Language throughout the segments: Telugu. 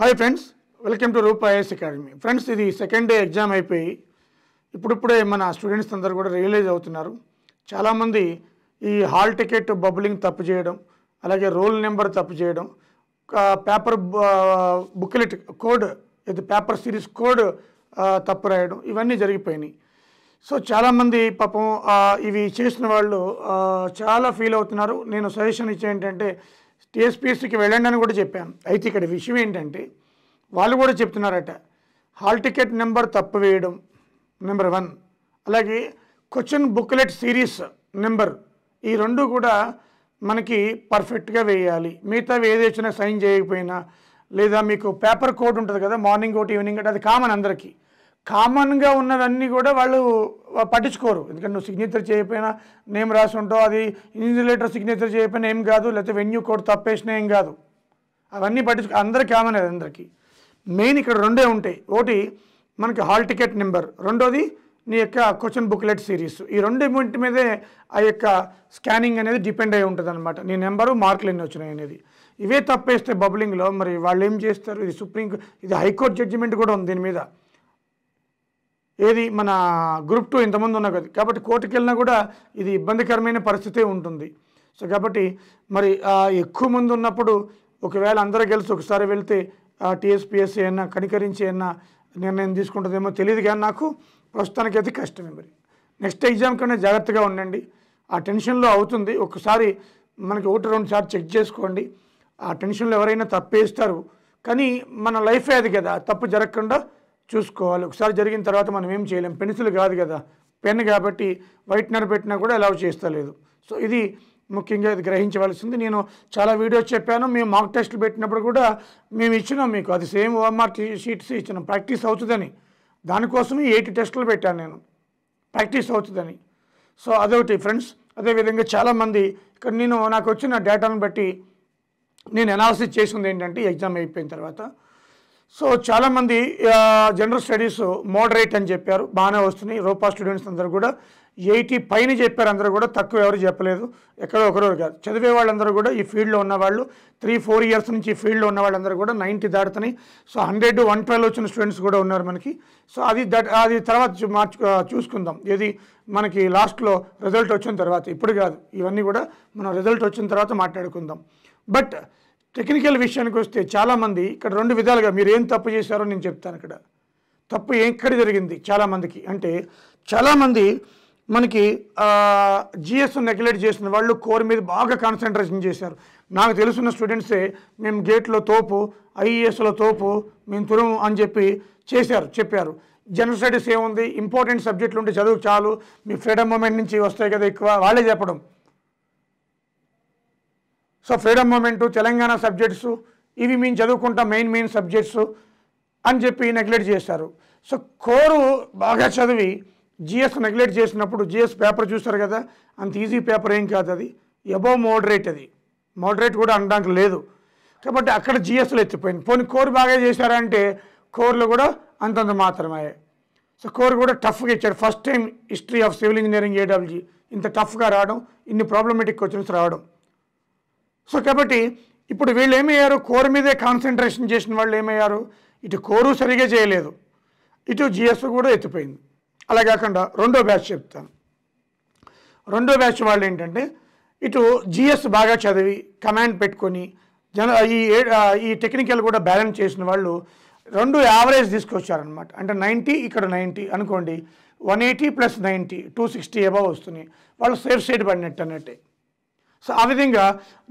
Hi friends welcome to Rupa IS academy friends ఇది సెకండ్ డే ఎగ్జామ్ అయిపోయి ఇప్పుడిప్పుడే మన స్టూడెంట్స్ అందరూ కూడా రియలైజ్ అవుతున్నారు. చాలామంది ఈ హాల్ టికెట్ బబులింగ్ తప్పు చేయడం అలాగే రోల్ నెంబర్ తప్పు చేయడం పేపర్ బుక్లెట్ కోడ్ ఇది పేపర్ సిరీస్ కోడ్ తప్పు రాయడం ఇవన్నీ జరిగిపోయినాయి. సో చాలామంది పాపం ఇవి చేసిన వాళ్ళు చాలా ఫీల్ అవుతున్నారు. నేను సజెషన్ ఇచ్చే ఏంటంటే టీఎస్పీఎస్సీకి వెళ్ళండి అని కూడా చెప్పాను. అయితే ఇక్కడ విషయం ఏంటంటే వాళ్ళు కూడా చెప్తున్నారట హాల్ టికెట్ నెంబర్ తప్పు వేయడం నెంబర్ వన్. అలాగే క్వశ్చన్ బుక్లెట్ సిరీస్ నెంబర్ ఈ రెండు కూడా మనకి పర్ఫెక్ట్గా వేయాలి. మిగతావి ఏది వచ్చినా సైన్ చేయకపోయినా లేదా మీకు పేపర్ కోడ్ ఉంటుంది కదా మార్నింగ్ ఒకటి ఈవినింగ్ ఒకటి అది కామన్ అందరికీ. కామన్గా ఉన్నవన్నీ కూడా వాళ్ళు పట్టించుకోరు. ఎందుకంటే నువ్వు సిగ్నేచర్ చేయకపోయినా నేమ్ రాసి ఉంటావు. అది ఇన్సులేటర్ సిగ్నేచర్ చేయకపోయినా ఏం కాదు. లేకపోతే వెన్యూ కోడ్ తప్పేసినా ఏం కాదు. అవన్నీ పట్టించుకో అందరికీ కామన్ అది అందరికీ. మెయిన్ ఇక్కడ రెండే ఉంటాయి. ఒకటి మనకి హాల్ టికెట్ నెంబర్ రెండోది నీ యొక్క క్వశ్చన్ బుక్లెట్ సిరీస్ ఈ రెండు ఇంటి మీదే ఆ యొక్క స్కానింగ్ అనేది డిపెండ్ అయి ఉంటుంది అనమాట నీ నెంబరు మార్కులు ఎన్ని వచ్చినాయి అనేది. ఇవే తప్పేస్తే బబులింగ్లో మరి వాళ్ళు ఏం చేస్తారు? ఇది సుప్రీం ఇది హైకోర్టు జడ్జిమెంట్ కూడా ఉంది దీని మీద. ఏది మన గ్రూప్ టూ ఇంతమంది ఉన్నా కదా. కాబట్టి కోర్టుకు వెళ్ళినా కూడా ఇది ఇబ్బందికరమైన పరిస్థితే ఉంటుంది. సో కాబట్టి మరి ఎక్కువ మంది ఉన్నప్పుడు ఒకవేళ అందరూ కలిసి ఒకసారి వెళ్తే టీఎస్పిఎస్సీ అయినా కనికరించి అయినా నిర్ణయం తీసుకుంటుందేమో తెలియదు కానీ నాకు ప్రస్తుతానికైతే కష్టమే మరి. నెక్స్ట్ ఎగ్జామ్ కన్నా జాగ్రత్తగా ఉండండి. ఆ టెన్షన్లో అవుతుంది. ఒకసారి మనకి ఒకటి రెండు సార్లు చెక్ చేసుకోండి. ఆ టెన్షన్లో ఎవరైనా తప్పేస్తారు. కానీ మన లైఫే అది కదా. తప్పు జరగకుండా చూసుకోవాలి. ఒకసారి జరిగిన తర్వాత మనం ఏం చేయలేం. పెన్సిల్ కాదు కదా. పెన్ కాబట్టి వైట్నర్ పెట్టినా కూడా అలౌ చేస్తలేదు. సో ఇది ముఖ్యంగా ఇది గ్రహించవలసింది. నేను చాలా వీడియోస్ చెప్పాను. మేము మాక్ టెస్ట్లు పెట్టినప్పుడు కూడా మేము ఇచ్చినాం మీకు. అది సేమ్ ఓఎంఆర్ షీట్స్ ఇచ్చినాం. ప్రాక్టీస్ అవుతుందని. దానికోసమే ఎయిటీ టెస్టులు పెట్టాను నేను. ప్రాక్టీస్ అవుతుందని. సో అదొకటి ఫ్రెండ్స్. అదేవిధంగా చాలామంది ఇక్కడ నేను నాకు వచ్చిన డేటాను బట్టి నేను అనాలసిస్ చేసింది ఏంటంటే ఎగ్జామ్ అయిపోయిన తర్వాత సో చాలామంది జనరల్ స్టడీస్ మోడరేట్ అని చెప్పారు. బాగానే వస్తున్నాయి. రూపా స్టూడెంట్స్ అందరూ కూడా ఎయిటీ పైన చెప్పారు. అందరూ కూడా తక్కువ ఎవరు చెప్పలేదు. ఎక్కడో ఒకరో కాదు. చదివే వాళ్ళందరూ కూడా ఈ ఫీల్డ్లో ఉన్నవాళ్ళు త్రీ ఫోర్ ఇయర్స్ నుంచి ఈ ఫీల్డ్లో ఉన్న వాళ్ళందరూ కూడా నైంటీ దాటుతున్నాయి. సో హండ్రెడ్ వన్ ట్వెల్వ్ వచ్చిన స్టూడెంట్స్ కూడా ఉన్నారు మనకి. సో అది దట్ అది తర్వాత మార్చు చూసుకుందాం. ఏది మనకి లాస్ట్లో రిజల్ట్ వచ్చిన తర్వాత ఇప్పుడు కాదు. ఇవన్నీ కూడా మనం రిజల్ట్ వచ్చిన తర్వాత మాట్లాడుకుందాం. బట్ టెక్నికల్ విషయానికి వస్తే చాలామంది ఇక్కడ రెండు విధాలుగా మీరు ఏం తప్పు చేశారో నేను చెప్తాను ఇక్కడ. తప్పు ఎక్కడ జరిగింది చాలామందికి? అంటే చాలామంది మనకి జిఎస్ నెగ్లెక్ట్ చేసిన వాళ్ళు కోర్ మీద బాగా కాన్సన్ట్రేషన్ చేశారు. నాకు తెలుసున్న స్టూడెంట్సే మేము గేట్లో తోపు ఐఏఎస్లో తోపు మేము తురుము అని చెప్పి చేశారు చెప్పారు. జనరల్ స్టడీస్ ఏముంది? ఇంపార్టెంట్ సబ్జెక్టులు ఉంటే చదువు చాలు. మీ ఫ్రీడమ్ మూమెంట్ నుంచి వస్తాయి కదా ఎక్కువ. వాళ్ళే చెప్పడం. So freedom movement Telangana subjects ఇవి మేము చదువుకుంటాం మెయిన్ మెయిన్ సబ్జెక్ట్స్ అని చెప్పి నెగ్లెక్ట్ చేశారు. సో కోరు బాగా చదివి జిఎస్ నెగ్లెక్ట్ చేసినప్పుడు జిఎస్ పేపర్ చూస్తారు కదా అంత ఈజీ పేపర్ ఏం కాదు అది. ఎబో మోడరేట్ అది. మోడరేట్ కూడా అనడానికి లేదు. కాబట్టి అక్కడ జిఎస్లో ఎత్తిపోయింది. పోనీ కోర్ బాగా చేశారంటే కోర్లు కూడా అంతంత మాత్రమే. సో కోర్ కూడా టఫ్గా ఇచ్చాడు first time history of civil engineering ఏడబ్ల్యూజీ ఇంత టఫ్గా రావడం ఇన్ని ప్రాబ్లమేటిక్ క్వశ్చన్స్ రావడం. సో కాబట్టి ఇప్పుడు వీళ్ళు ఏమయ్యారు? కోర్ మీదే కాన్సన్ట్రేషన్ చేసిన వాళ్ళు ఏమయ్యారు? ఇటు కోరు సరిగా చేయలేదు. ఇటు జిఎస్ కూడా ఎత్తిపోయింది. అలా కాకుండా రెండో బ్యాచ్ చెప్తాను. రెండో బ్యాచ్ వాళ్ళు ఏంటంటే ఇటు జిఎస్ బాగా చదివి కమాండ్ పెట్టుకొని జన ఈ ఏ- ఈ టెక్నికల్ కూడా బ్యాలెన్స్ చేసిన వాళ్ళు రెండు యావరేజ్ తీసుకొచ్చారనమాట అంటే నైంటీ ఇక్కడ నైంటీ అనుకోండి one eighty plus ninety two sixty above వస్తున్నాయి. వాళ్ళు సేఫ్ సైడ్ పడినట్టు అన్నట్టే. సో ఆ విధంగా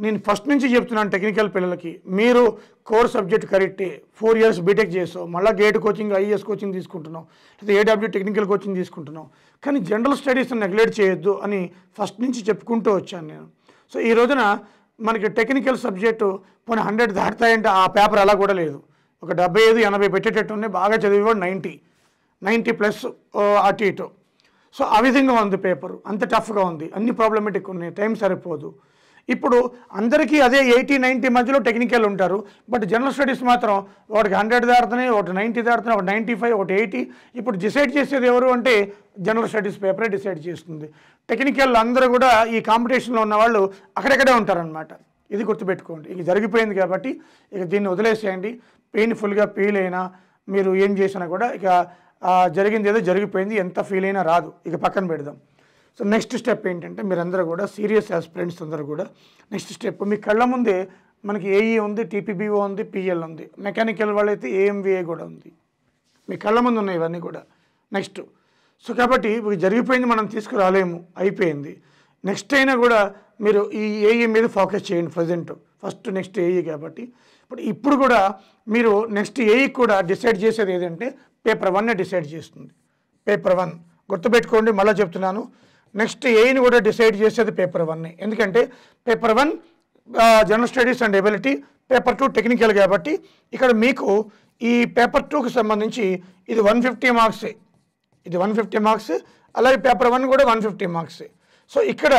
నేను ఫస్ట్ నుంచి చెప్తున్నాను టెక్నికల్ పిల్లలకి మీరు కోర్ సబ్జెక్ట్ కరెక్టే ఫోర్ ఇయర్స్ బీటెక్ చేసావు మళ్ళీ గేట్ కోచింగ్ ఐఏఎస్ కోచింగ్ తీసుకుంటున్నావు లేదా ఏడబ్ల్యూ టెక్నికల్ కోచింగ్ తీసుకుంటున్నావు కానీ జనరల్ స్టడీస్ నెగ్లెక్ట్ చేయొద్దు అని ఫస్ట్ నుంచి చెప్పుకుంటూ వచ్చాను నేను. సో ఈ రోజున మనకి టెక్నికల్ సబ్జెక్టు పోనీ హండ్రెడ్ దాటుతాయంటే ఆ పేపర్ అలా కూడా లేదు. ఒక డెబ్బై ఐదు ఎనభై పెట్టేటట్టు ఉన్నాయి బాగా చదివేవాడు నైంటీ నైంటీ ప్లస్ అటు ఇటు. సో ఆ విధంగా ఉంది పేపర్. అంత టఫ్గా ఉంది. అన్ని ప్రాబ్లమేటిక్ ఉన్నాయి. టైం సరిపోదు. ఇప్పుడు అందరికీ అదే ఎయిటీ నైంటీ మధ్యలో టెక్నికల్ ఉంటారు. బట్ జనరల్ స్టడీస్ మాత్రం ఒకటి హండ్రెడ్ దాడుతున్నాయి ఒకటి నైంటీ దాడుతున్నాయి ఒకటి నైంటీ ఫైవ్ ఒకటి ఎయిటీ. ఇప్పుడు డిసైడ్ చేసేది ఎవరు అంటే జనరల్ స్టడీస్ పేపరే డిసైడ్ చేస్తుంది. టెక్నికల్ అందరూ కూడా ఈ కాంపిటీషన్లో ఉన్న వాళ్ళు అక్కడెక్కడే ఉంటారనమాట ఇది గుర్తుపెట్టుకోండి. ఇది జరిగిపోయింది కాబట్టి ఇక దీన్ని వదిలేసేయండి. పెయిన్ఫుల్గా ఫీల్ అయినా మీరు ఏం చేసినా కూడా ఇక జరిగింది ఏదో జరిగిపోయింది ఎంత ఫీల్ అయినా రాదు. ఇక పక్కన పెడదాం. సో నెక్స్ట్ స్టెప్ ఏంటంటే మీరందరూ కూడా సీరియస్ ఆస్పిరెంట్స్ అందరూ కూడా నెక్స్ట్ స్టెప్ మీ కళ్ళ ముందే మనకి ఏఈ ఉంది టీపీబీఓ ఉంది పిఎల్ ఉంది. మెకానికల్ వాళ్ళైతే ఏఎంవిఏ కూడా ఉంది. మీ కళ్ళ ముందు ఉన్నాయి ఇవన్నీ కూడా. నెక్స్ట్ సో కాబట్టి ఇవి జరిగిపోయింది మనం తీసుకురాలేము అయిపోయింది. నెక్స్ట్ అయినా కూడా మీరు ఈ ఏఈ మీద ఫోకస్ చేయండి ప్రజెంట్ ఫస్ట్ నెక్స్ట్ ఏఈ కాబట్టి. ఇప్పుడు ఇప్పుడు కూడా మీరు నెక్స్ట్ ఏఈ కూడా డిసైడ్ చేసేది ఏదంటే పేపర్ వన్నే డిసైడ్ చేస్తుంది. Paper one. గుర్తుపెట్టుకోండి మళ్ళీ చెప్తున్నాను. నెక్స్ట్ ఏని కూడా డిసైడ్ చేసేది పేపర్ వన్నే. ఎందుకంటే paper one general studies and ability paper two technical కాబట్టి ఇక్కడ మీకు ఈ పేపర్ టూకి సంబంధించి ఇది వన్ ఫిఫ్టీ మార్క్సే. ఇది వన్ ఫిఫ్టీ మార్క్స్ అలాగే పేపర్ వన్ కూడా వన్ ఫిఫ్టీ మార్క్స్. సో ఇక్కడ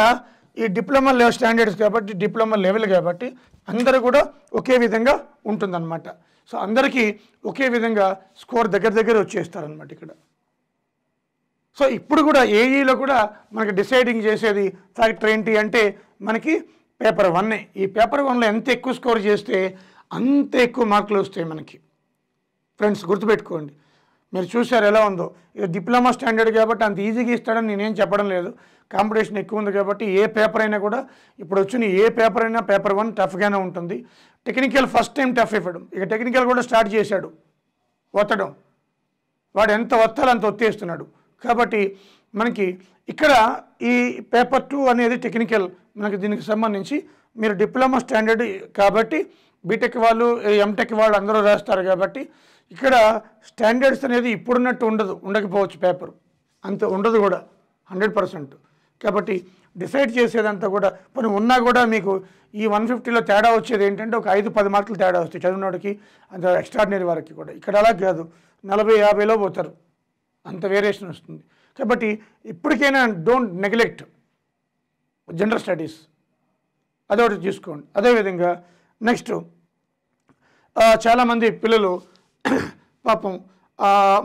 ఈ డిప్లొమా లెవెల్ స్టాండర్డ్స్ కాబట్టి డిప్లొమా లెవెల్ కాబట్టి అందరూ కూడా ఒకే విధంగా ఉంటుందన్నమాట. సో అందరికీ ఒకే విధంగా స్కోర్ దగ్గర దగ్గర వచ్చేస్తారనమాట ఇక్కడ. సో ఇప్పుడు కూడా ఏఈలో కూడా మనకి డిసైడింగ్ చేసేది ఫ్యాక్టర్ ఏంటి అంటే మనకి పేపర్ వన్నే ఈ పేపర్ వన్లో ఎంత ఎక్కువ స్కోర్ చేస్తే అంత ఎక్కువ మార్కులు వస్తాయి మనకి. ఫ్రెండ్స్ గుర్తుపెట్టుకోండి. మీరు చూశారు ఎలా ఉందో. ఇక డిప్లొమా స్టాండర్డ్ కాబట్టి అంత ఈజీగా ఇస్తాడని నేనేం చెప్పడం లేదు. కాంపిటీషన్ ఎక్కువ ఉంది కాబట్టి ఏ పేపర్ అయినా కూడా ఇప్పుడు వచ్చిన ఏ పేపర్ అయినా పేపర్ వన్ టఫ్గానే ఉంటుంది. టెక్నికల్ ఫస్ట్ టైం టఫ్ ఇవ్వడం ఇక టెక్నికల్ కూడా స్టార్ట్ చేశాడు. ఒత్తడం. వాడు ఎంత ఒత్తాలో అంత ఒత్తేస్తున్నాడు. కాబట్టి మనకి ఇక్కడ ఈ పేపర్ టూ అనేది టెక్నికల్ మనకి దీనికి సంబంధించి మీరు డిప్లొమా స్టాండర్డ్ కాబట్టి బీటెక్ వాళ్ళు ఎంటెక్ వాళ్ళు అందరూ రాస్తారు కాబట్టి ఇక్కడ స్టాండర్డ్స్ అనేది ఇప్పుడున్నట్టు ఉండదు ఉండకపోవచ్చు పేపర్ అంత ఉండదు కూడా హండ్రెడ్ పర్సెంట్ కాబట్టి డిసైడ్ చేసేదంతా కూడా పని ఉన్నా కూడా మీకు ఈ వన్ ఫిఫ్టీలో తేడా వచ్చేది ఏంటంటే ఒక ఐదు పది మార్కులు తేడా వస్తాయి చదివినోడికి అంత ఎక్స్ట్రాడినరీ వారికి కూడా. ఇక్కడ అలా కాదు నలభై యాభైలో పోతారు. అంత వేరియేషన్ వస్తుంది. కాబట్టి ఇప్పటికైనా డోంట్ నెగ్లెక్ట్ జనరల్ స్టడీస్ అదొకటి చూసుకోండి. అదేవిధంగా నెక్స్ట్ చాలామంది పిల్లలు పాపం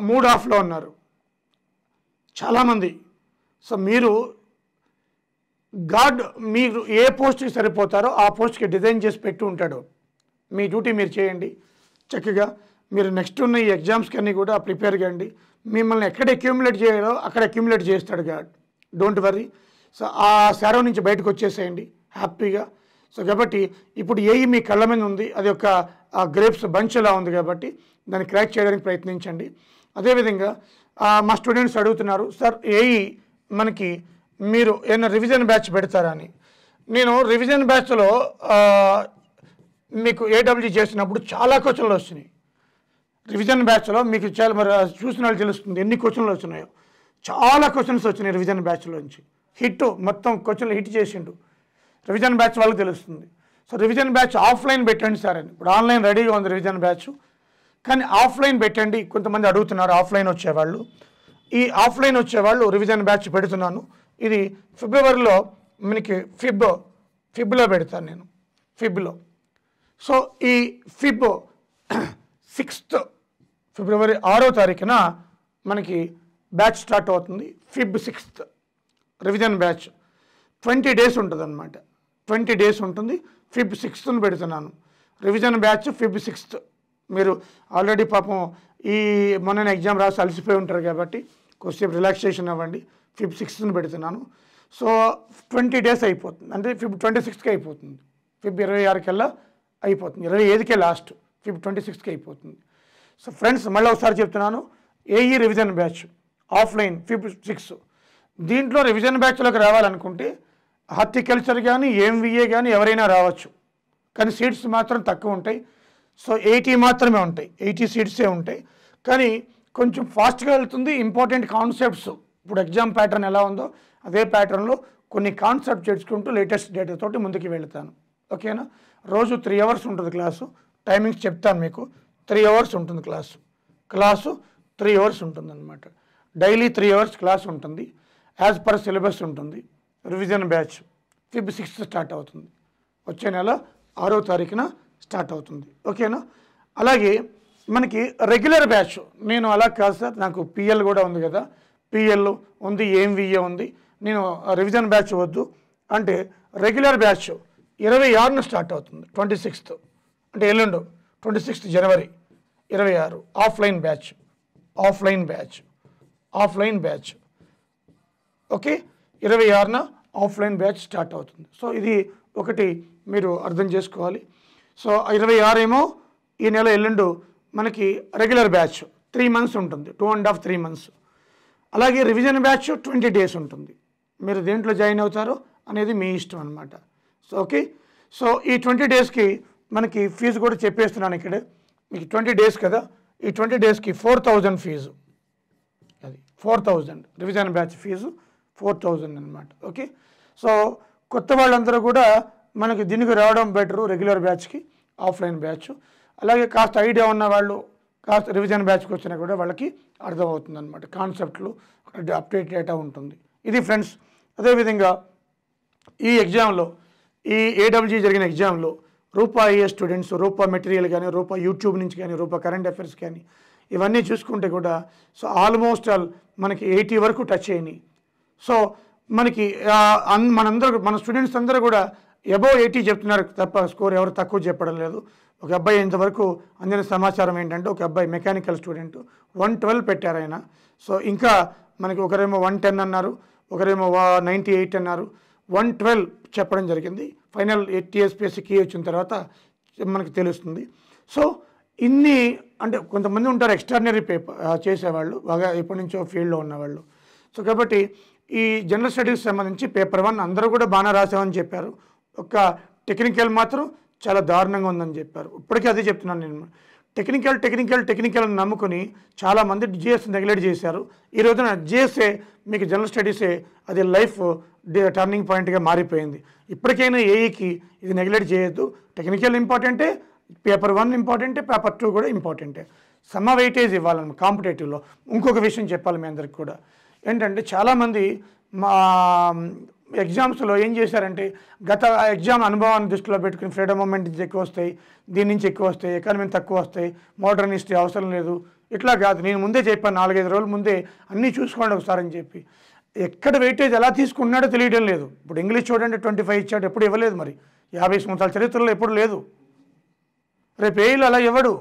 మూడ్ ఆఫ్లో ఉన్నారు. చాలామంది. సో మీరు గాడ్ మీరు ఏ పోస్ట్కి సరిపోతారో ఆ పోస్ట్కి డిజైన్ చేసి పెట్టి ఉంటాడు. మీ డ్యూటీ మీరు చేయండి. చక్కగా మీరు నెక్స్ట్ ఉన్న ఈ ఎగ్జామ్స్కి అన్నీ కూడా ప్రిపేర్ కండి మిమ్మల్ని ఎక్కడ అక్యూములేట్ చేయాలో అక్కడ అక్యూములేట్ చేస్తాడు గాడ్. Don't worry. సో ఆ శారో నుంచి బయటకు వచ్చేసేయండి. హ్యాపీగా. సో కాబట్టి ఇప్పుడు ఏఈ మీ కళ్ళ మీద ఉంది. అది ఒక ఆ గ్రేప్స్ బంచ్ ఎలా ఉంది కాబట్టి దాన్ని క్రాక్ చేయడానికి ప్రయత్నించండి. అదేవిధంగా మా స్టూడెంట్స్ అడుగుతున్నారు సార్ ఏఈ మనకి మీరు ఏమైనా రివిజన్ బ్యాచ్ పెడతారా అని? నేను రివిజన్ బ్యాచ్లో మీకు ఏడబ్ల్యూ చేసినప్పుడు చాలా క్వశ్చన్లు వస్తున్నాయి. రివిజన్ బ్యాచ్లో మీకు చాలా మరి చూసిన వాళ్ళు తెలుస్తుంది ఎన్ని క్వశ్చన్లు వచ్చినాయో చాలా క్వశ్చన్స్ వచ్చినాయి రివిజన్ బ్యాచ్లో నుంచి హిట్ మొత్తం క్వశ్చన్లు హిట్ చేసిండు. రివిజన్ బ్యాచ్ వాళ్ళకి తెలుస్తుంది. సో రివిజన్ బ్యాచ్ ఆఫ్లైన్ పెట్టండి సార్ అని. ఇప్పుడు ఆన్లైన్ రెడీగా ఉంది రివిజన్ బ్యాచ్ కానీ ఆఫ్లైన్ పెట్టండి. కొంతమంది అడుగుతున్నారు ఆఫ్లైన్ వచ్చేవాళ్ళు. ఈ ఆఫ్లైన్ వచ్చేవాళ్ళు రివిజన్ బ్యాచ్ పెడుతున్నాను. ఇది ఫిబ్రవరిలో మనకి ఫిబ్ ఫిబ్లో పెడతాను నేను. ఫిబ్లో సో ఈ ఫిబ్ సిక్స్త్ ఫిబ్రవరి ఆరో తారీఖున మనకి బ్యాచ్ స్టార్ట్ అవుతుంది. Feb sixth revision batch twenty days ఉంటుంది అనమాట ట్వంటీ డేస్ ఉంటుంది. ఫిబ్ సిక్స్త్ను పెడుతున్నాను. రివిజన్ బ్యాచ్ ఫిబ్ సిక్స్త్ మీరు ఆల్రెడీ పాపం ఈ మొన్న ఎగ్జామ్ రాసి అలసిపోయి ఉంటారు కాబట్టి కొద్దిసేపు రిలాక్సేషన్ అవ్వండి. ఫిఫ్ సిక్స్త్ని పెడుతున్నాను. సో ట్వంటీ డేస్ అయిపోతుంది. అంటే ఫిఫ్ ట్వంటీ సిక్స్త్కి అయిపోతుంది. ఫిఫ్ ఇరవై ఆరుకల్లా అయిపోతుంది. ఇరవై ఐదుకే లాస్ట్ ఫిఫ్ ట్వంటీ సిక్స్త్కి అయిపోతుంది. సో ఫ్రెండ్స్ మళ్ళీ ఒకసారి చెప్తున్నాను. ఏఈ రివిజన్ బ్యాచ్ ఆఫ్లైన్ ఫిఫ్ సిక్స్ దీంట్లో రివిజన్ బ్యాచ్లోకి రావాలనుకుంటే హార్టికల్చర్ కానీ ఎంవిఏ కానీ ఎవరైనా రావచ్చు. కానీ సీట్స్ మాత్రం తక్కువ ఉంటాయి. సో ఎయిటీ మాత్రమే ఉంటాయి. ఎయిటీ సీట్సే ఉంటాయి. కానీ కొంచెం ఫాస్ట్గా వెళ్తుంది. Important concepts. ఇప్పుడు ఎగ్జామ్ ప్యాటర్న్ ఎలా ఉందో అదే ప్యాటర్న్లో కొన్ని కాన్సెప్ట్ చేసుకుంటూ లేటెస్ట్ డేటా తోటి ముందుకు వెళ్తాను. ఓకేనా? రోజు త్రీ అవర్స్ ఉంటుంది క్లాసు. టైమింగ్స్ చెప్తాను మీకు. త్రీ అవర్స్ ఉంటుంది క్లాసు. క్లాసు త్రీ అవర్స్ ఉంటుంది అనమాట డైలీ త్రీ అవర్స్ క్లాస్ ఉంటుంది. యాజ్ పర్ సిలబస్ ఉంటుంది. Revision batch Feb sixth start అవుతుంది. వచ్చే నెల ఆరో తారీఖున స్టార్ట్ అవుతుంది. ఓకేనా అలాగే మనకి రెగ్యులర్ బ్యాచ్ నేను అలా కాదు సార్ నాకు పిఎల్ కూడా ఉంది కదా. పిఎల్ ఉంది ఏంవిఏ ఉంది. నేను రివిజన్ బ్యాచ్ వద్దు. అంటే రెగ్యులర్ బ్యాచ్ ఇరవై ఆరున స్టార్ట్ అవుతుంది ట్వంటీ సిక్స్త్ అంటే ఎల్లుండు ట్వంటీ సిక్స్త్ జనవరి ఇరవై ఆరు. Offline batch offline batch offline batch okay ఇరవై ఆరున ఆఫ్లైన్ బ్యాచ్ స్టార్ట్ అవుతుంది. సో ఇది ఒకటి మీరు అర్థం చేసుకోవాలి. సో ఇరవై ఆరు ఏమో ఈ నెల ఎల్లుండు మనకి రెగ్యులర్ బ్యాచ్ త్రీ మంత్స్ ఉంటుంది. Two and half three months. అలాగే రివిజన్ బ్యాచ్ ట్వంటీ డేస్ ఉంటుంది. మీరు దేంట్లో జాయిన్ అవుతారో అనేది మీ ఇష్టం అనమాట సో ఓకే? సో ఈ ట్వంటీ డేస్కి మనకి ఫీజు కూడా చెప్పేస్తున్నాను ఇక్కడ. మీకు ట్వంటీ డేస్ కదా? ఈ ట్వంటీ డేస్కి ఫోర్ థౌజండ్ ఫీజు. అది four thousand revision batch fees. Four thousand అనమాట ఓకే? సో కొత్త వాళ్ళందరూ కూడా మనకి దీనికి రావడం బెటరు రెగ్యులర్ బ్యాచ్కి ఆఫ్లైన్ బ్యాచ్. అలాగే కాస్త ఐడియా ఉన్న వాళ్ళు కాస్త రివిజన్ బ్యాచ్కి వచ్చినా కూడా వాళ్ళకి అర్థమవుతుంది అనమాట కాన్సెప్ట్లు అప్డేట్ డేటా ఉంటుంది. ఇది ఫ్రెండ్స్ అదేవిధంగా ఈ ఎగ్జామ్లో ఈ ఏడబ్ల్యూజీ జరిగిన ఎగ్జామ్లో రూపా ఏ స్టూడెంట్స్ రూపా మెటీరియల్ కానీ రూపా యూట్యూబ్ నుంచి కానీ రూపా కరెంట్ అఫైర్స్ కానీ ఇవన్నీ చూసుకుంటే కూడా సో ఆల్మోస్ట్ ఆల్ మనకి ఎయిటీ వరకు టచ్ అయినాయి. సో మనకి మనందరూ మన స్టూడెంట్స్ అందరూ కూడా అబౌవ్ ఎయిటీ చెప్తున్నారు తప్ప స్కోర్ ఎవరు తక్కువ చెప్పడం లేదు. ఒక అబ్బాయి ఇంతవరకు అందిన సమాచారం ఏంటంటే ఒక అబ్బాయి మెకానికల్ స్టూడెంట్ వన్ ట్వెల్వ్ పెట్టారు ఆయన. సో ఇంకా మనకి ఒకరేమో వన్ టెన్ అన్నారు ఒకరేమో నైంటీ ఎయిట్ అన్నారు. వన్ ట్వెల్వ్ చెప్పడం జరిగింది. ఫైనల్ టీఎస్పీఎస్సీకి వచ్చిన తర్వాత మనకి తెలుస్తుంది. సో ఇన్ని అంటే కొంతమంది ఉంటారు ఎక్స్ట్రాడినరీ పేపర్ చేసేవాళ్ళు బాగా ఎప్పటి నుంచో ఫీల్డ్లో ఉన్నవాళ్ళు. సో కాబట్టి ఈ జనరల్ స్టడీస్ సంబంధించి పేపర్ వన్ అందరూ కూడా బాగా రాసామని చెప్పారు. ఒక టెక్నికల్ మాత్రం చాలా దారుణంగా ఉందని చెప్పారు. ఇప్పటికీ అదే చెప్తున్నాను నేను. టెక్నికల్ టెక్నికల్ టెక్నికల్ అని నమ్ముకుని చాలామంది జిఎస్ నెగ్లెక్ట్ చేశారు. ఈ రోజున జిఎస్ఏ మీకు జనరల్ స్టడీసే అది లైఫ్ టర్నింగ్ పాయింట్గా మారిపోయింది. ఇప్పటికైనా ఏఈకి ఇది నెగ్లెక్ట్ చేయొద్దు. టెక్నికల్ ఇంపార్టెంటే పేపర్ వన్ ఇంపార్టెంటే పేపర్ టూ కూడా ఇంపార్టెంటే. సమ వెయిటేజ్ ఇవ్వాలని కాంపిటేటివ్లో. ఇంకొక విషయం చెప్పాలి మీ అందరికి కూడా. ఏంటంటే చాలామంది మా ఎగ్జామ్స్లో ఏం చేశారంటే గత ఎగ్జామ్ అనుభవాన్ని దృష్టిలో పెట్టుకుని ఫ్రీడమ్ మూమెంట్ నుంచి ఎక్కువ వస్తాయి దీని నుంచి ఎక్కువ వస్తాయి ఎకానమీ తక్కువ వస్తాయి మోడర్న్ హిస్టరీ అవసరం లేదు. ఇట్లా కాదు నేను ముందే చెప్పాను నాలుగైదు రోజుల ముందే అన్నీ చూసుకోండి ఒకసారి అని చెప్పి. ఎక్కడ వెయిటేజ్ ఎలా తీసుకున్నాడో తెలియడం లేదు. ఇప్పుడు ఇంగ్లీష్ చూడండి ట్వంటీ ఫైవ్ ఇచ్చాడు ఎప్పుడు ఇవ్వలేదు మరి. యాభై సంవత్సరాల చరిత్రలో ఎప్పుడు లేదు. రేపు ఏళ్ళు అలా ఇవ్వడు.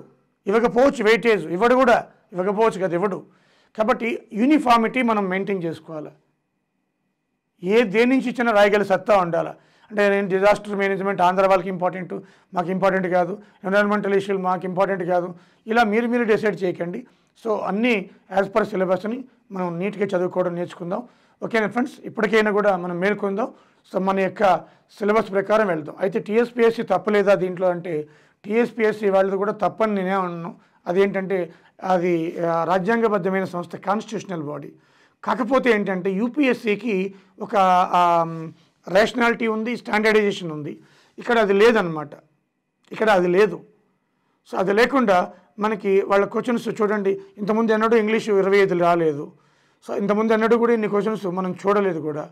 ఇవ్వకపోవచ్చు వెయిటేజ్ ఇవ్వడు కూడా. ఇవ్వకపోవచ్చు కదా ఇవ్వడు. కాబట్టి యూనిఫామిటీ మనం మెయింటైన్ చేసుకోవాలి. ఏ దేని నుంచి ఇచ్చినా రాయగల సత్తా ఉండాలి. అంటే నేను డిజాస్టర్ మేనేజ్మెంట్ ఆంధ్ర వాళ్ళకి ఇంపార్టెంట్ మాకు ఇంపార్టెంట్ కాదు. ఎన్విరాన్మెంటల్ ఇష్యూలు మాకు ఇంపార్టెంట్ కాదు. ఇలా మీరు మీరు డిసైడ్ చేయకండి. సో అన్నీ యాజ్ పర్ సిలబస్ని మనం నీట్గా చదువుకోవడం నేర్చుకుందాం. ఓకేనా ఫ్రెండ్స్ ఇప్పటికైనా కూడా మనం మేల్కొందాం. సో మన యొక్క సిలబస్ ప్రకారం వెళ్దాం. అయితే టీఎస్పీఎస్సీ తప్పలేదా దీంట్లో అంటే టీఎస్పీఎస్సీ వాళ్ళది కూడా తప్పని నేనే ఉన్నాను అదేంటంటే అది రాజ్యాంగబద్ధమైన సంస్థ కాన్స్టిట్యూషనల్ బాడీ కాకపోతే ఏంటంటే యూపీఎస్సీకి ఒక రేషనాలిటీ ఉంది స్టాండర్డైజేషన్ ఉంది. ఇక్కడ అది లేదనమాట ఇక్కడ అది లేదు. సో అది లేకుండా మనకి వాళ్ళ క్వశ్చన్స్ చూడండి. ఇంతకుముందు ఎన్నడూ ఇంగ్లీషు ఇరవై ఐదు రాలేదు. సో ఇంతకుముందు ఎన్నడూ కూడా ఇన్ని క్వశ్చన్స్ మనం చూడలేదు కూడా.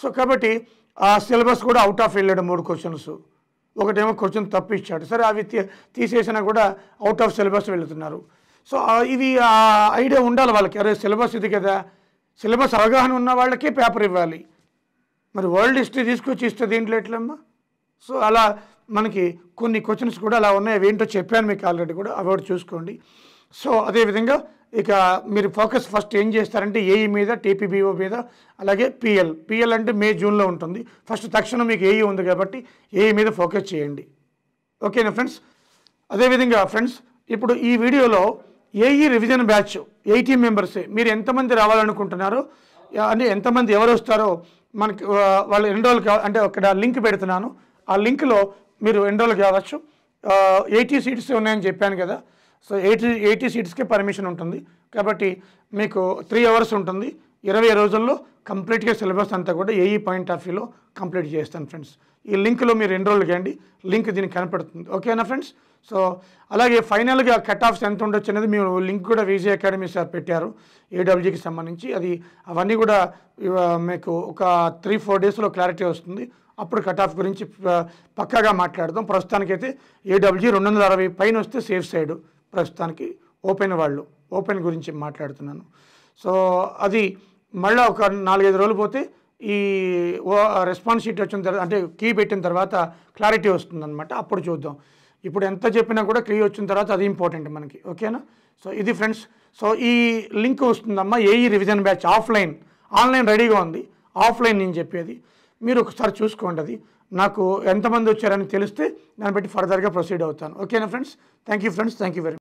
సో కాబట్టి ఆ సిలబస్ కూడా అవుట్ ఆఫ్ వెళ్ళాడు మూడు క్వశ్చన్స్ ఒకటేమో క్వశ్చన్ తప్పు ఇచ్చాడు సరే అవి తీసేసినా కూడా అవుట్ ఆఫ్ సిలబస్ వెళుతున్నారు. సో ఇది ఆ ఐడియా ఉండాలి వాళ్ళకి. అరే సిలబస్ ఇది కదా. సిలబస్ అవగాహన ఉన్న వాళ్ళకే పేపర్ ఇవ్వాలి. మరి వరల్డ్ హిస్టరీ తీసుకొచ్చి ఇస్తే దీంట్లో ఎట్లమ్మా? సో అలా మనకి కొన్ని క్వశ్చన్స్ కూడా అలా ఉన్నాయి. అవి ఏంటో చెప్పాను మీకు ఆల్రెడీ కూడా. అవి చూసుకోండి. సో అదేవిధంగా ఇక మీరు ఫోకస్ ఫస్ట్ ఏం చేస్తారంటే ఏఈ మీద టీపీబీఓ మీద అలాగే పిఎల్ పిఎల్ అంటే మే జూన్లో ఉంటుంది. ఫస్ట్ తక్షణం మీకు ఏఈ ఉంది కాబట్టి ఏఈ మీద ఫోకస్ చేయండి. ఓకేనా ఫ్రెండ్స్? అదేవిధంగా ఫ్రెండ్స్ ఇప్పుడు ఈ వీడియోలో ఏఈ రివిజన్ బ్యాచ్ ఎయిటీ మెంబర్సే. మీరు ఎంతమంది రావాలనుకుంటున్నారో అంటే ఎంతమంది ఎవరు వస్తారో మనకి వాళ్ళు ఎన్రోల్ కా అంటే అక్కడ లింక్ పెడుతున్నాను. ఆ లింక్లో మీరు ఎన్రోల్ కావచ్చు ఎయిటీ సీట్స్ ఉన్నాయని చెప్పాను కదా. సో ఎయిటీ ఎయిటీ సీట్స్కే పర్మిషన్ ఉంటుంది. కాబట్టి మీకు త్రీ అవర్స్ ఉంటుంది. ఇరవై రోజుల్లో కంప్లీట్గా సిలబస్ అంతా కూడా ఏఈ పాయింట్ ఆఫ్ వ్యూలో కంప్లీట్ చేస్తాను ఫ్రెండ్స్. ఈ లింక్లో మీరు ఎన్రోల్ చేయండి లింక్ దీనికి కనపడుతుంది. ఓకేనా ఫ్రెండ్స్? సో అలాగే ఫైనల్గా కట్ ఆఫ్స్ ఎంత ఉండొచ్చు అనేది మీరు లింక్ కూడా విజయ్ అకాడమీ సార్ పెట్టారు. ఏడబ్ల్యూజీకి సంబంధించి. అది అవన్నీ కూడా మీకు ఒక త్రీ ఫోర్ డేస్లో క్లారిటీ వస్తుంది. అప్పుడు కట్ ఆఫ్ గురించి పక్కాగా మాట్లాడదాం. ప్రస్తుతానికైతే ఏడబ్ల్యూజీ రెండు వందల అరవై పైన వస్తే సేఫ్ సైడ్. ప్రస్తుతానికి ఓపెన్ వాళ్ళు ఓపెన్ గురించి మాట్లాడుతున్నాను. సో అది మళ్ళీ ఒక నాలుగైదు రోజులు పోతే ఈ రెస్పాన్స్ షీట్ వచ్చిన తర్వాత అంటే కీ పెట్టిన తర్వాత క్లారిటీ వస్తుందన్నమాట. అప్పుడు చూద్దాం. ఇప్పుడు ఎంత చెప్పినా కూడా క్లియర్ వచ్చిన తర్వాత అది ఇంపార్టెంట్ మనకి. ఓకేనా? సో ఇది ఫ్రెండ్స్. సో ఈ లింక్ వస్తుందమ్మా. AE revision batch offline. Online రెడీగా ఉంది. ఆఫ్లైన్ నేను చెప్పేది. మీరు ఒకసారి చూసుకోండి అది. నాకు ఎంతమంది వచ్చారని తెలిస్తే దాన్ని బట్టి ఫర్దర్గా ప్రొసీడ్ అవుతాను. ఓకేనా friends? Thank you friends. Thank you very